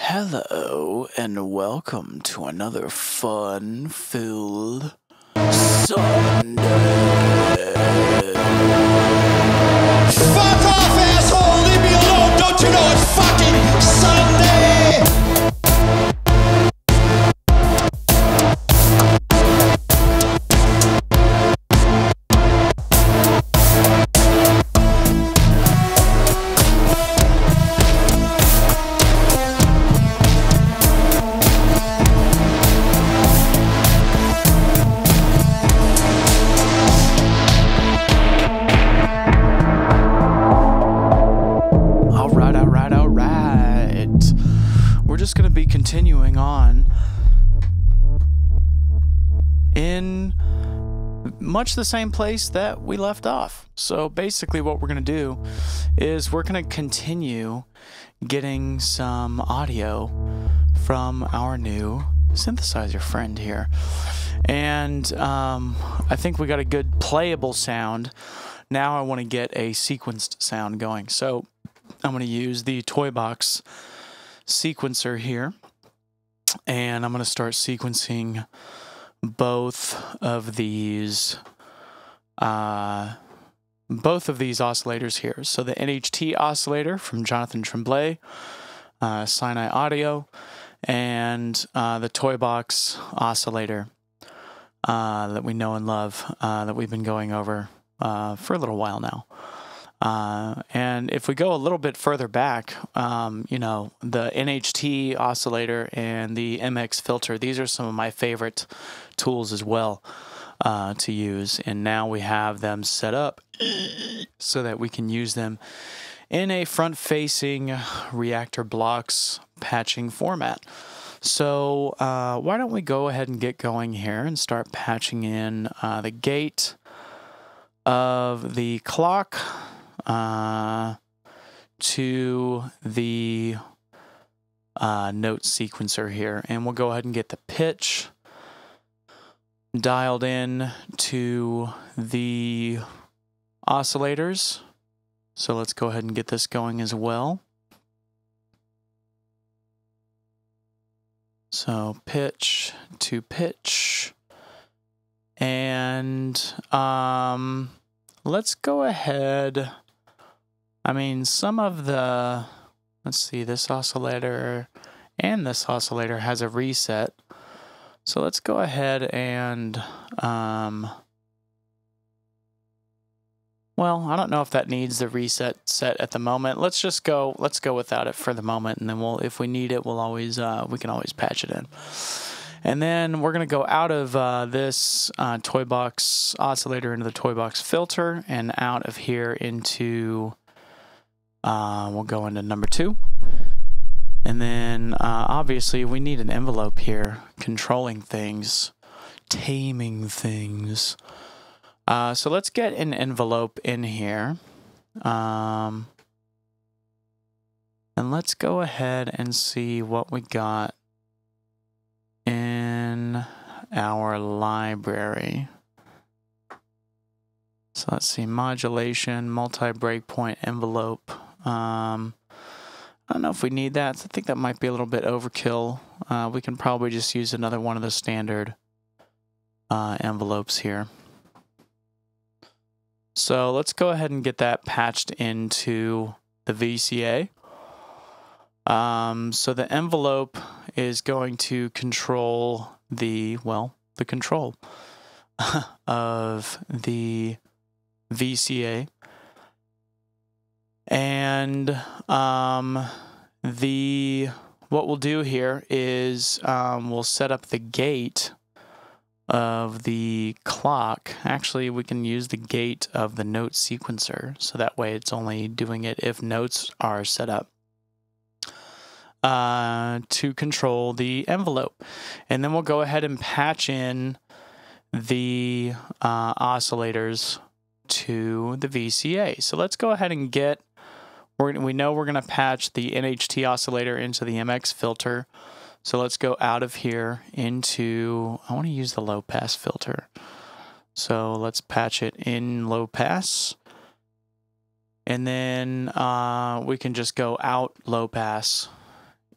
Hello and welcome to another fun filled Sunday. Fuck off, asshole! Leave me alone! Don't you know it's fucking Sunday? Much the same place that we left off. So basically, what we're going to do is we're going to continue getting some audio from our new synthesizer friend here. And um, I think we got a good playable sound. Now I want to get a sequenced sound going. So I'm going to use the Toy Box sequencer here. And I'm going to start sequencing both of these uh, both of these oscillators here. So the NHT oscillator from Jonathan Tremblay, uh, Synite Audio, and uh, the Toy Box oscillator uh, that we know and love uh, that we've been going over uh, for a little while now. Uh, and if we go a little bit further back, um, you know, the NHT oscillator and the MX filter, these are some of my favorite tools as well uh, to use. And now we have them set up so that we can use them in a front facing Reaktor blocks patching format. So, uh, why don't we go ahead and get going here and start patching in uh, the gate of the clock uh, to the uh, note sequencer here. And we'll go ahead and get the pitch dialed in to the oscillators. So let's go ahead and get this going as well. So pitch to pitch. And um, let's go ahead. I mean, some of the, let's see, this oscillator and this oscillator has a reset. So let's go ahead and, um, well, I don't know if that needs the reset set at the moment. Let's just go, let's go without it for the moment. And then we'll, if we need it, we'll always, uh, we can always patch it in. And then we're going to go out of uh, this uh, toy box oscillator into the toy box filter and out of here into, uh, we'll go into number two. And then uh, obviously we need an envelope here controlling things, taming things. Uh, so let's get an envelope in here. Um, and let's go ahead and see what we got in our library. So let's see modulation, multi breakpoint envelope. Um, I don't know if we need that. So I think that might be a little bit overkill. Uh, we can probably just use another one of the standard uh, envelopes here. So let's go ahead and get that patched into the VCA. Um, so the envelope is going to control the, well, the control of the VCA. And um, the what we'll do here is um, we'll set up the gate of the clock. Actually, we can use the gate of the note sequencer, so that way it's only doing it if notes are set up uh, to control the envelope. And then we'll go ahead and patch in the uh, oscillators to the VCA. So let's go ahead and get, we're, we know we're going to patch the NHT oscillator into the MX filter. So let's go out of here into, I want to use the low pass filter. So let's patch it in low pass. And then uh, we can just go out low pass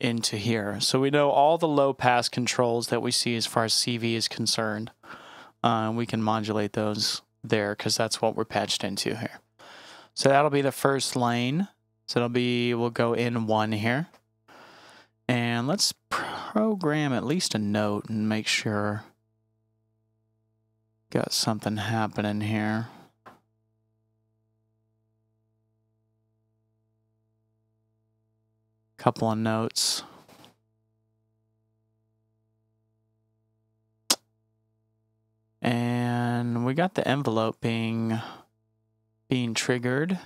into here. So we know all the low pass controls that we see as far as CV is concerned. Uh, we can modulate those there because that's what we're patched into here. So that'll be the first lane. So it'll be, we'll go in one here. And let's program at least a note and make sure got something happening here. Couple of notes. And we got the envelope being being triggered.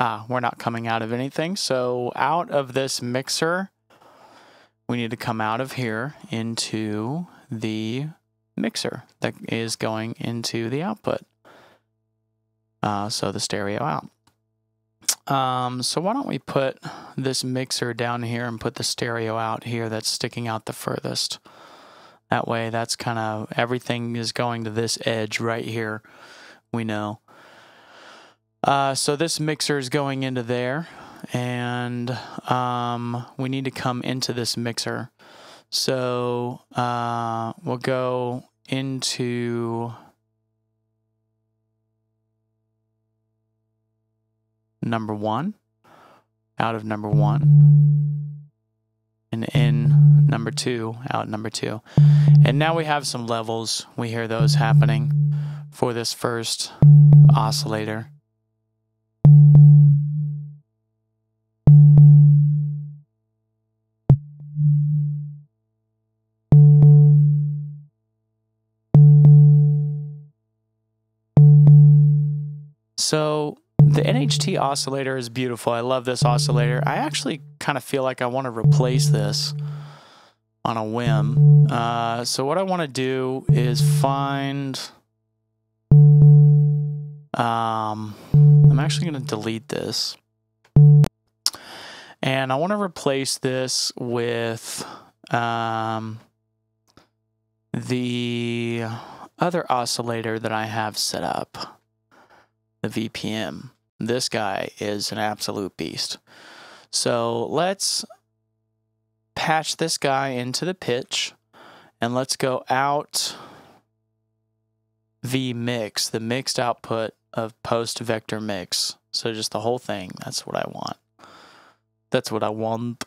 Ah, we're not coming out of anything. So out of this mixer, we need to come out of here into the mixer that is going into the output. Uh, so the stereo out. Um, so why don't we put this mixer down here and put the stereo out here that's sticking out the furthest. That way that's kind of everything is going to this edge right here. We know. Uh, so this mixer is going into there and um, we need to come into this mixer. So uh, we'll go into number one, out of number one, and in number two, out number two. And now we have some levels. We hear those happening for this first oscillator. So the NHT oscillator is beautiful. I love this oscillator. I actually kind of feel like I want to replace this on a whim. Uh, so what I want to do is find. Um, I'm actually going to delete this. And I want to replace this with um, the other oscillator that I have set up the VPM. This guy is an absolute beast. So let's patch this guy into the pitch and let's go out V mix, the mixed output of post vector mix. So just the whole thing. That's what I want. That's what I want.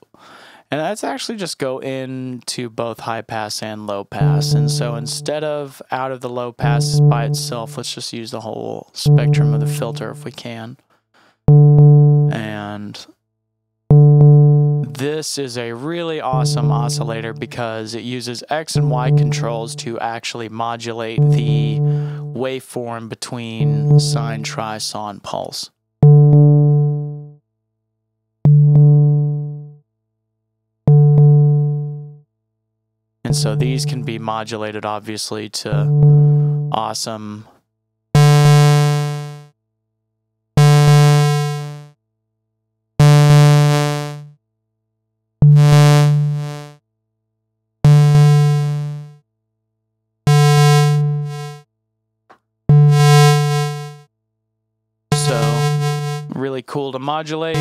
And that's actually just go into both high pass and low pass. And so instead of out of the low pass by itself, let's just use the whole spectrum of the filter if we can. And this is a really awesome oscillator because it uses X and Y controls to actually modulate the waveform between sine, tri, saw, and pulse. And so these can be modulated obviously to awesome really cool to modulate.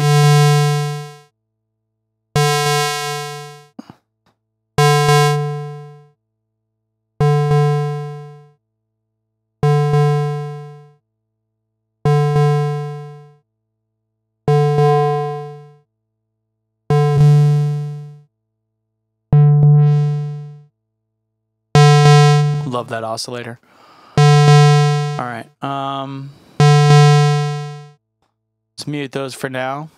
Love that oscillator. All right. Um, let's mute those for now.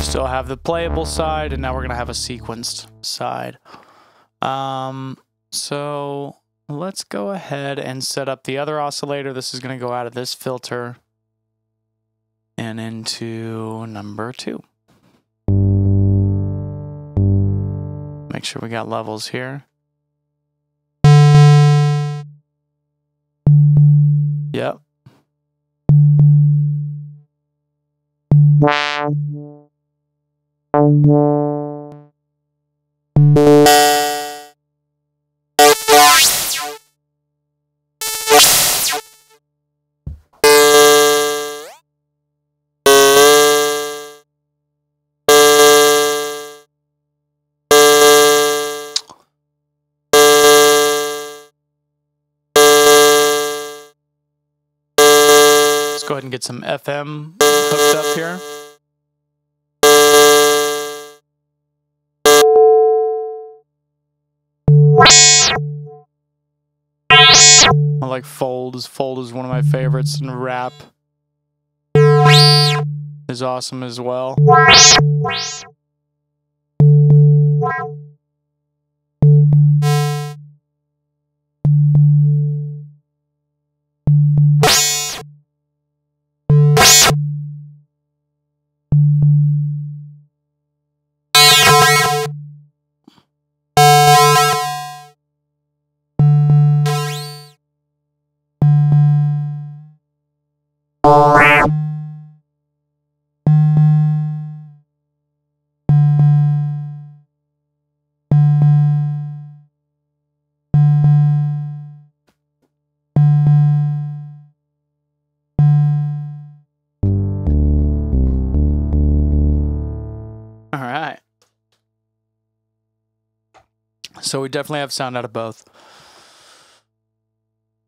Still have the playable side, and now we're going to have a sequenced side. Um, so let's go ahead and set up the other oscillator. This is going to go out of this filter and into number two. Make sure we got levels here. Yep. Go ahead and get some FM hooked up here. I like Fold. Fold is one of my favorites in rap. Is awesome as well. So we definitely have sound out of both.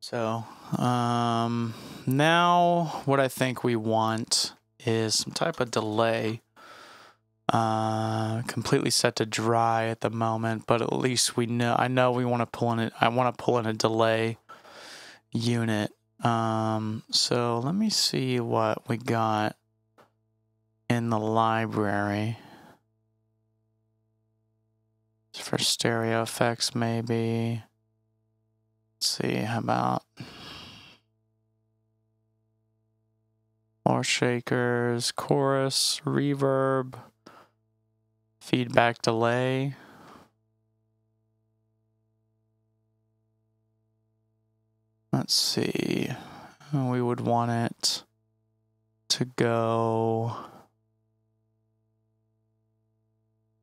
So, um, now what I think we want is some type of delay. Uh, completely set to dry at the moment, but at least we know. I know we want to pull in it. I want to pull in a delay unit. Um, so let me see what we got in the library for stereo effects, maybe. Let's see, how about more shakers, chorus, reverb, feedback delay. Let's see. We would want it to go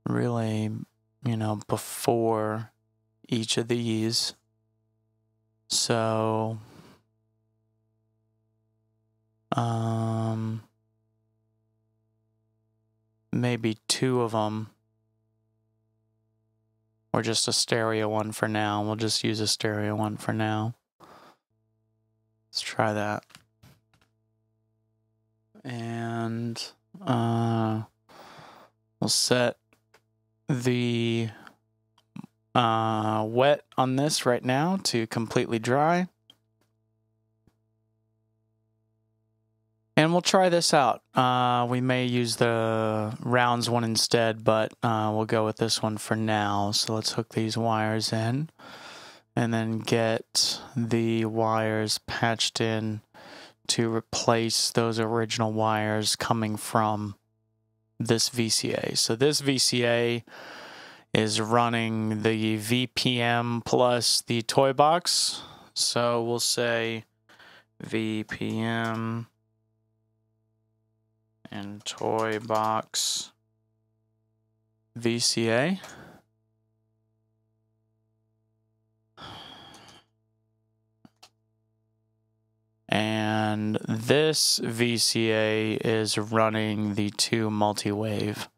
really you know, before each of these. So, um, maybe two of them, or just a stereo one for now. We'll just use a stereo one for now. Let's try that. And, uh, we'll set the uh, wet on this right now to completely dry. And we'll try this out. Uh, we may use the rounds one instead, but uh, we'll go with this one for now. So let's hook these wires in and then get the wires patched in to replace those original wires coming from this VCA. So this VCA is running the VPM plus the toy box. So we'll say VPM and toy box VCA. And this VCA is running the two multi-wave.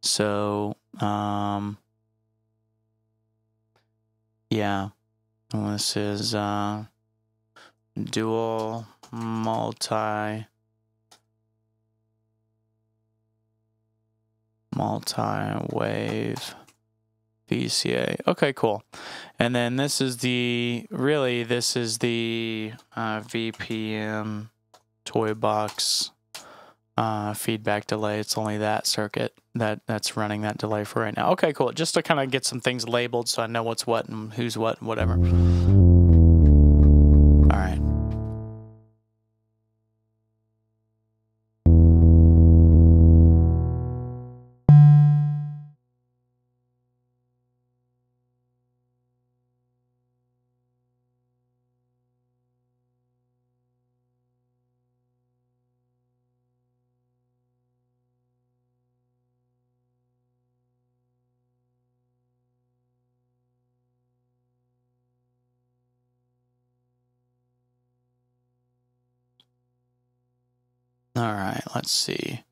So, um, yeah, this is uh, dual multi multi-wave VCA. Okay, cool. And then this is the, really, this is the uh, VPM toy box uh, feedback delay. It's only that circuit that that's running that delay for right now. Okay, cool. Just to kind of get some things labeled so I know what's what and who's what and whatever. All right. All right, let's see.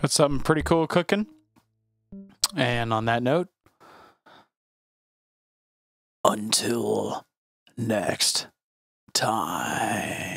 Got something pretty cool cooking. And on that note, until next time.